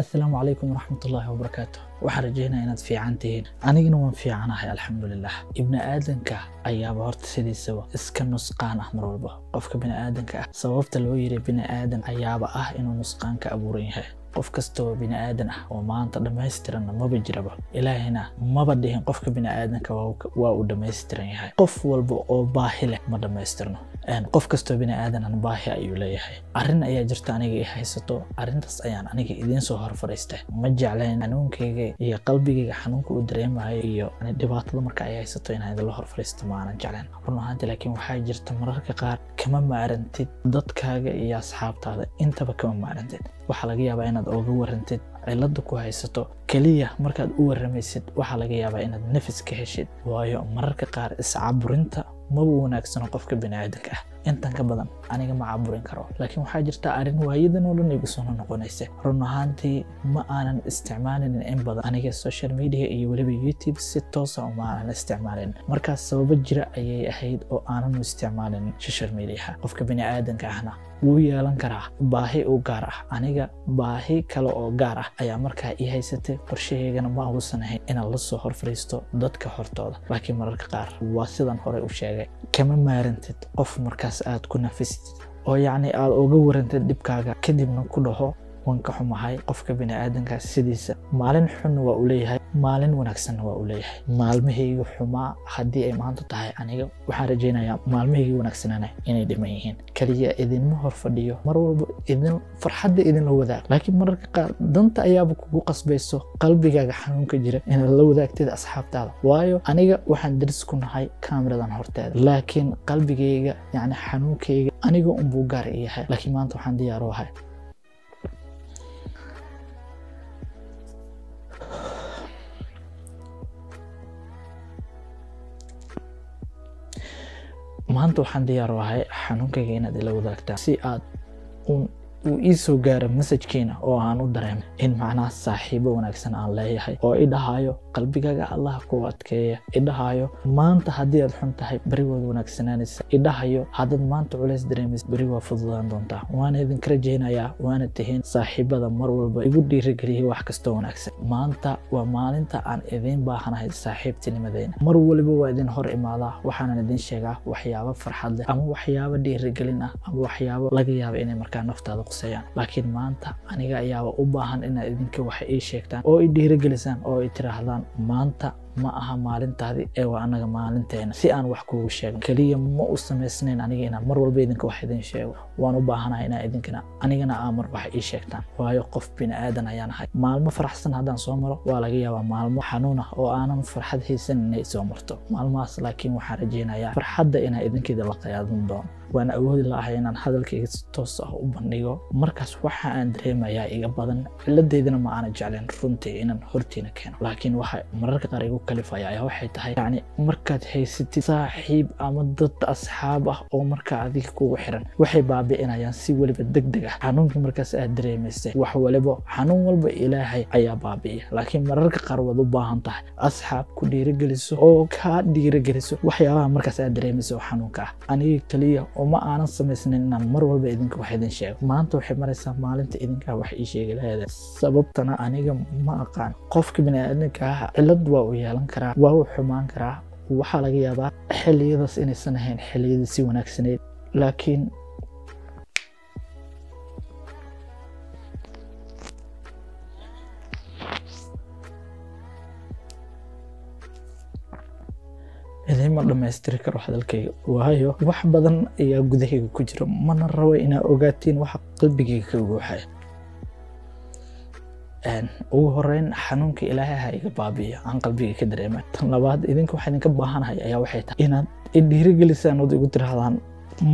assalaamu calaykum waraxmatullaahi wabarakaatu waxaan rajeynaya inaad fiican tihiin. Anigana waan fiicanahay alxamdulilah ibni aadanka ayaaba horta sidiisaba iska nusqaan ah mar walba. Qofka bini aadanka ah sababta loo yiri bini aadan ayaaba ah inuu nusqaan ka abuuran yahay qof kastoo bini aadan ah oo maanta dhammaystiranna maba jiraba ilaahina maba dhihin qofka bini aadanka waa uu dhammaystiran yahay. Qof walba oo baahi leh ma dhammaystirno. Qof kastoo bini aadanana baahi ayuu leeyahay. Arrin ayaa jirta aniga i haysato. Arrintaas ayaan aniga idiin soo hor fadhiistay ma jeclayn xanuunkayga iyo qalbigayga xanuunka uu dareemayo iyo dhibaatada marka ay haysato inaan idinla hor fadhiisto jeclayn. Run ahaanti laakiin waxaa jirta mararka qaar kama maarantid dadkaaga iyo asxaabtaada. Intaba kama maarantid. Waxaa laga yaabaa inaad oga warantid cilada ku haysato keliya markaad u waramaysid waxaa laga yaabaa inaad nafis ka heshid. Waayo mararka qaar iscaburinta maba wanaagsano qofka biniaadanka ah intan ka badan aniga ma caburin karo. Laakiin waxaa jirta arrin waayadan oo dhan igu soo noqonaysa. Run ahaantii ma aanan isticmaalinin in badan aniga social media iyo weliba youtube si toosa uma aanan isticmaalin. Markaas sababo jira ayay ahayd oo aanan isticmaalin social mediaha. Qofka biniaadanka ahna wuu yeelan karaa baahi u gaar ah. Aniga baahi kale oo gaar ah ayaa markaa ii haysatay qorshaheygana ma uusan ahayn inaad la soo hor fadhiisto dadka hortooda. Laakiin mararka qaar waa sidan horey u sheegay. Kama maarantid qof markaas aad ku nafistid oo yacni aad uga warantid dhibkaaga kadibna ku dhaho waan ka xumahay qofka biniaadanka sidiisa. Maalin xunna waa u maalin wanaagsanna waa u leeyahay. Maalmahayga xumaa haddii ay maanta tahay aniga. Waxaan rajaynayaa maalmahayga wanaagsanana inay dhiman yihiin. Keliya idinma hor fadhiyo mar walba idin farxadda idinla wadaag. Laakiin mararka qaar danta ayaaba kugu qasbayso qalbigaaga xanuunka jira inaad la wadaagtid asxaabtaada. Waayo aniga waxaan daris ku nahay kaamiradan horteeda. Laakiin qalbigayga yacni xanuunkayga aniga unbuu gaar i yahay. Laakiin maanta waxaan diyaar ahay maanta waxaan diyaar u ahay xanuunkayga inaad ila wadaagtaan si aad uu ii soo gaaro masajkiina oo aan u dareemo in macnaha saaxiibo wanaagsan aan leeyahay oo i dhahayo qalbigaaga allah ku adkeeya. I dhahayo maanta haddii aad xun tahay beri waad wanaagsanaanaysa. I dhahayo haddaad maanta culays dareemaysa beri waa fududaan doontaa. Waana idinka rajaynayaa waana tihiin saaxiibada mar walba igu dhiirigeliya wax kastoo wanaagsan. Maanta waa maalinta aan idiin baahanahay saaxiibtinimadeyna mar waliba waa idin hor imaadaa waxaanan idin sheegaa waxyaabo farxad leh ama waxyaabo dhiirigelin ah ama waxyaabo laga yaaba inay markaa naftaada laakiin maanta aniga ayaaba u baahan inaad idinka wax ii sheegtaan oo i dhiirigelisaan oo i tiraahdaan maanta ma aha maalintaadii ee waa anaga maalinteena. Si aan wax kuugu sheegno keliya ma u samaysnayn aniga inaan mar walba idinka wax idin sheego. Waan u baahanahay inaa idinkana anigana aa mar wax ii sheegtaan. Waayo qof bini aadan ayaan ahay. Maalmo faraxsan haddaan soo maro waa laga yaabaa maalmo xanuun ah oo aanan farxad haysan inay soo marto. Maalmahaas laakiin waxaan rajaynayaa farxadda inaa idinkeeda la qiyaadan doono waan awoodi laahay inaan hadalkayga si toos ah u bandhigo. Markaas waxa aan dareemayaa iga badan ciladeydana ma aana jeclayn runtii inaan hortiina keeno. Laakiin waxa mararka qaar igu kalifaya ayaa waxay tahay yacni markaad haysatid saaxiib ama dad asxaab ah oo markaa adiga kugu xiran waxay baabi'inayaan si weliba deg deg ah. Xanuunkii markaas aad dareemaysay wax waliba xanuun walba ilaahay ayaa baabi'iya. Laakiin mararka qaar waad u baahan tahay asxaab ku dhiirigeliso oo kaa dhiirigeliso waxyaabaha markaas aad dareemaysa xanuunka ah. Aniga keliya oo ma aanan samaysnayn inaan mar walba idinka wax idin sheego. Maanta waxay maraysaa maalinta idinkaa wax ii sheegi laheeda sababtana aniga ma aqaan. Qofka biniaadanka ah cilad waa u yeelan karaa waa u xumaan karaa. Waxaa laga yaabaa xilliyadaas inaysan ahayn xilliyadii si wanaagsaneyd laakiin idiinma dhammaystiri karo hadalkayga waayo wax badan ayaa gudahayga ku jira. Mana rabo inaa ogaatiin waxa qalbigayga ka guuxaya ugu horeyn xanuunka ilaahay ha iga baabi'iyo. Aan qalbiga ka dareema tan labaad idinka waxaa idinka baahanahay ayaa waxay tahay. Inaad i dhiirigelisaan ood igu tirahdaan.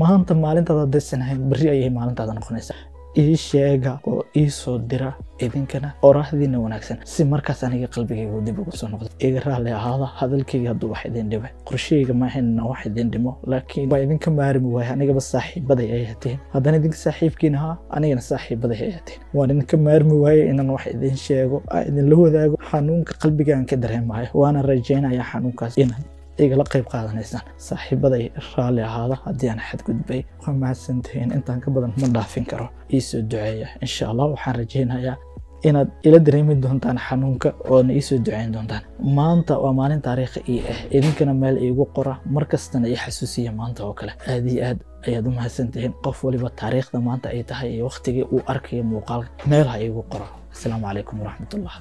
Maanta maalintaada haddaysan ahayn ayay maalintaada noqonaysaa ii sheega oo ii soo dira idinkana oraahdiina wanaagsan si markaas aniga qalbigayga dib ugu soo noqdo. Iga raalli ahaada hadalkayga hadduu wax idin dhibay qorshahayga maahaynna wax idin dhimo laakiin waa idinka maarmi waaya anigaba saaxiibaday ay hateen. Haddana idinka saaxiibkiina haa anigana saaxiibaday ay hateen. Waan idinka maarmi waaye inaan wax idin sheego aan idinla wadaago xanuunka qalbigaan ka dareemayo waana rajaynayaa xanuunkaas inaan igala qayb qaadanaysaan. Saaxiibaday raalli ahaada haddii aan xadgudbay waa mahadsantihiin intaan ka badan ma dhaafin karo. Ii soo duceeya. Insha allah waxaan rajaynayaa inaad ila dareemi doontaan xanuunka oona iisoo duceyn doontaan. Maanta waa maalin taariikhi ii ah. Idinkana meel iigu qora. Mar kastana ii xasuusiya maanta oo kale. Aad iyo aad ayaad u mahadsantihiin. Qof waliba taariikhda maanta ay tahay iyo wakhtigii uu arkayo muuqaalka. Meel iigu qoro. Asalaamu calaykum waraxmatullah